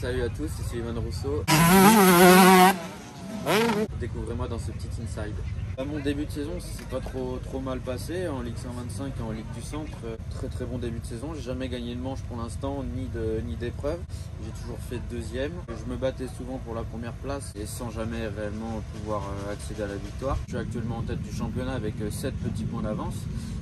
Salut à tous, c'est Ivan Rousseau. Découvrez-moi dans ce petit inside. À mon début de saison, ça s'est pas trop, trop mal passé en Ligue 125 et en Ligue du Centre. Euh, Très très bon début de saison. J'ai jamais gagné de manche pour l'instant, ni de ni d'épreuve. J'ai toujours fait deuxième. Je me battais souvent pour la première place et sans jamais réellement pouvoir euh, accéder à la victoire. Je suis actuellement en tête du championnat avec 7 petits points d'avance.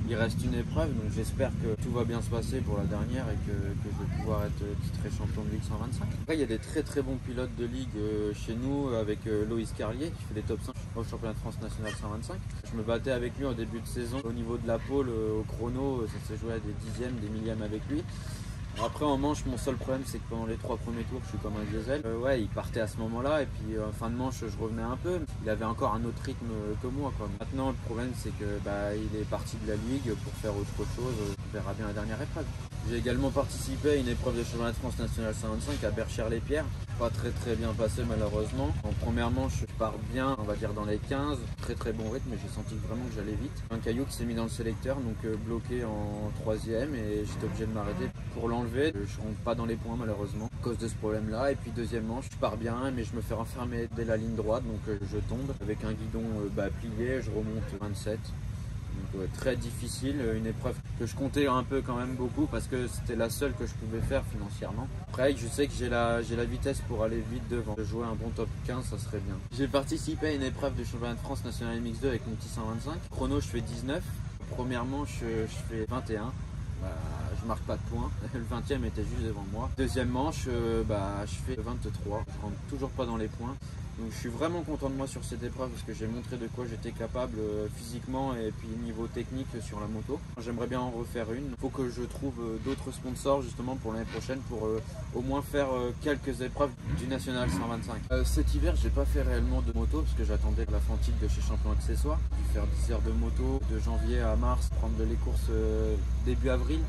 Il reste une épreuve, donc j'espère que tout va bien se passer pour la dernière et que, je vais pouvoir être titré champion de Ligue 125. Après, il y a des très très bons pilotes de Ligue euh, chez nous avec euh, Loïs Carlier qui fait les top 5 au championnat de France national 125. Je me battais avec lui au début de saison. Au niveau de la pole, euh, au chrono, ça s'est joué à des dixièmes, des millièmes avec lui. Après en manche, mon seul problème c'est que pendant les trois premiers tours, je suis comme un diesel. Euh, ouais, il partait à ce moment-là et puis en fin de manche, je revenais un peu. Il avait encore un autre rythme que moi. Maintenant, le problème c'est que bah, il est parti de la ligue pour faire autre chose. On verra bien la dernière épreuve. J'ai également participé à une épreuve de championnat de France national 125 à Berchères-les-Pierres. Pas très très bien passé malheureusement. En première manche, je pars bien, on va dire dans les 15. Très très bon rythme, mais j'ai senti vraiment que j'allais vite. Un caillou qui s'est mis dans le sélecteur, donc euh, bloqué en troisième et j'étais obligé de m'arrêter pour l'enlever. Je rentre pas dans les points malheureusement à cause de ce problème-là. Et puis deuxième manche, je pars bien, mais je me fais renfermer dès la ligne droite, donc euh, je tombe avec un guidon euh, plié, je remonte 27. Donc, très difficile, une épreuve que je comptais un peu quand même beaucoup parce que c'était la seule que je pouvais faire financièrement. Après, je sais que j'ai la, la vitesse pour aller vite devant. De jouer un bon top 15, ça serait bien. J'ai participé à une épreuve de championnat de France national MX2 avec mon petit 125. Chrono, je fais 19. Première manche, je fais 21. Bah, je marque pas de points. Le 20e était juste devant moi. Deuxième manche, euh, bah, je fais 23. Je rentre toujours pas dans les points. Donc je suis vraiment content de moi sur cette épreuve parce que j'ai montré de quoi j'étais capable euh, physiquement et puis niveau technique sur la moto. J'aimerais bien en refaire une. Il faut que je trouve euh, d'autres sponsors justement pour l'année prochaine pour euh, au moins faire quelques épreuves du National 125. cet hiver j'ai pas fait réellement de moto parce que j'attendais la fantique de chez Champion Accessoires. J'ai faire 10 heures de moto de janvier à mars, prendre les courses début avril.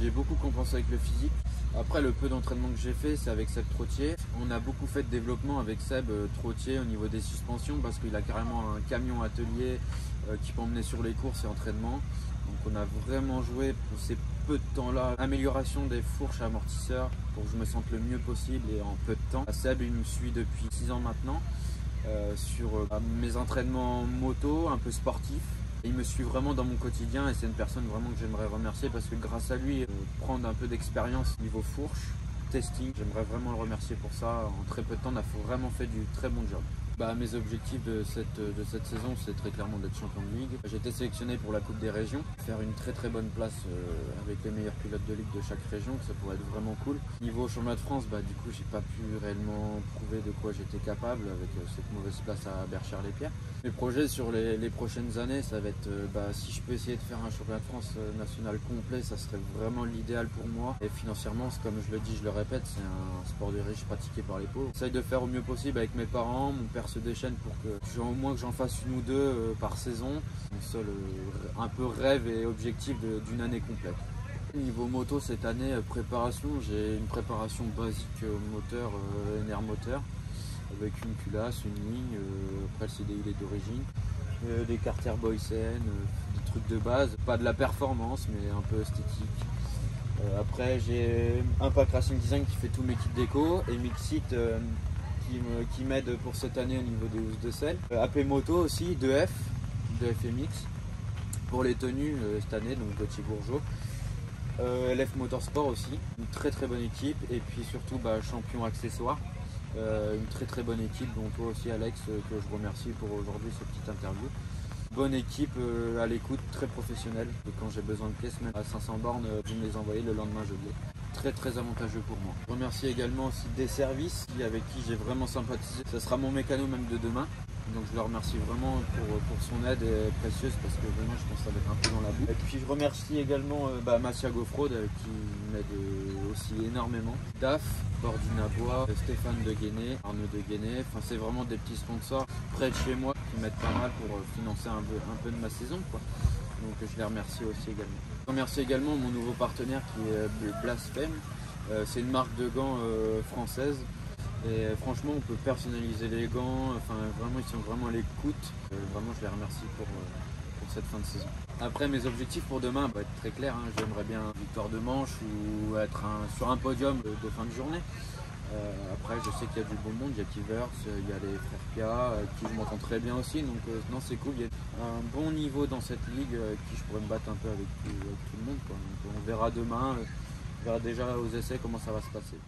J'ai beaucoup compensé avec le physique. Après, le peu d'entraînement que j'ai fait, c'est avec Seb Trottier. On a beaucoup fait de développement avec Seb euh, Trottier au niveau des suspensions parce qu'il a carrément un camion atelier euh, qui peut emmener sur les courses et entraînements. Donc on a vraiment joué pour ces peu de temps-là, amélioration des fourches amortisseurs pour que je me sente le mieux possible et en peu de temps. Seb, il me suit depuis 6 ans maintenant euh, sur mes entraînements moto, un peu sportifs. Il me suit vraiment dans mon quotidien et c'est une personne vraiment que j'aimerais remercier parce que grâce à lui, prendre un peu d'expérience niveau fourche, testing, j'aimerais vraiment le remercier pour ça. En très peu de temps, on a vraiment fait du très bon job. Bah, mes objectifs de cette, de cette saison, c'est très clairement d'être champion de ligue. J'ai été sélectionné pour la Coupe des régions, faire une très très bonne place euh, avec les meilleurs pilotes de ligue de chaque région, ça pourrait être vraiment cool. Niveau championnat de France, bah, du coup, j'ai pas pu réellement prouver de quoi j'étais capable avec euh, cette mauvaise place à Berchères-les-Pierres. Mes projets sur les, les, prochaines années, ça va être euh, bah, si je peux essayer de faire un championnat de France national complet, ça serait vraiment l'idéal pour moi. Et financièrement, comme je le dis, je le répète, c'est un sport de riche pratiqué par les pauvres. J'essaye de faire au mieux possible avec mes parents, mon père se déchaîne pour que au moins que j'en fasse une ou deux euh, par saison. Mon seul euh, un peu rêve et objectif d'une année complète. Niveau moto cette année, euh, préparation, j'ai une préparation basique moteur, NR moteur, avec une culasse, une ligne, après le CDI il est d'origine, des carters Boysen, des trucs de base, pas de la performance mais un peu esthétique. après j'ai un pack Racing Design qui fait tout mes kits déco et Mixit qui m'aide pour cette année au niveau des housses de sel. Euh, AP Moto aussi, 2F, 2FMX pour les tenues euh, cette année, donc Gauthier Bourgeot. Euh, LF Motorsport aussi, une très très bonne équipe et puis surtout bah, champion accessoire, une très très bonne équipe dont toi aussi Alex que je remercie pour aujourd'hui cette petite interview. Bonne équipe à l'écoute, très professionnelle et quand j'ai besoin de pièces même à 500 bornes, je me les envoyer le lendemain je très très avantageux pour moi. Je remercie également aussi des services avec qui j'ai vraiment sympathisé. Ce sera mon mécano même de demain. Donc je le remercie vraiment pour, pour son aide précieuse parce que vraiment je pense que ça être un peu dans la boue. Et puis je remercie également euh, bah, qui m'aide euh, aussi énormément. DAF, Bordina Bois, Stéphane de Guéné, Arnaud de Guéné. Enfin c'est vraiment des petits sponsors près de chez moi qui m'aident pas mal pour euh, financer un peu, un peu de ma saison. Donc je les remercie aussi également. Je remercie également mon nouveau partenaire qui est Blasphème. Euh, c'est une marque de gants euh, française. Et euh, franchement, on peut personnaliser les gants. Enfin, vraiment, ils sont vraiment à l'écoute. vraiment, je les remercie pour, cette fin de saison. Après, mes objectifs pour demain vont être très clairs. Hein. J'aimerais bien une victoire de manche ou être sur un podium de, fin de journée. Euh, après, je sais qu'il y a du bon monde, il y a Kivers, il y a les frères Pia, qui je m'entends très bien aussi. Donc, non, c'est cool. Il y a un bon niveau dans cette ligue qui je pourrais me battre un peu avec tout, le monde. on verra demain, on verra déjà aux essais comment ça va se passer.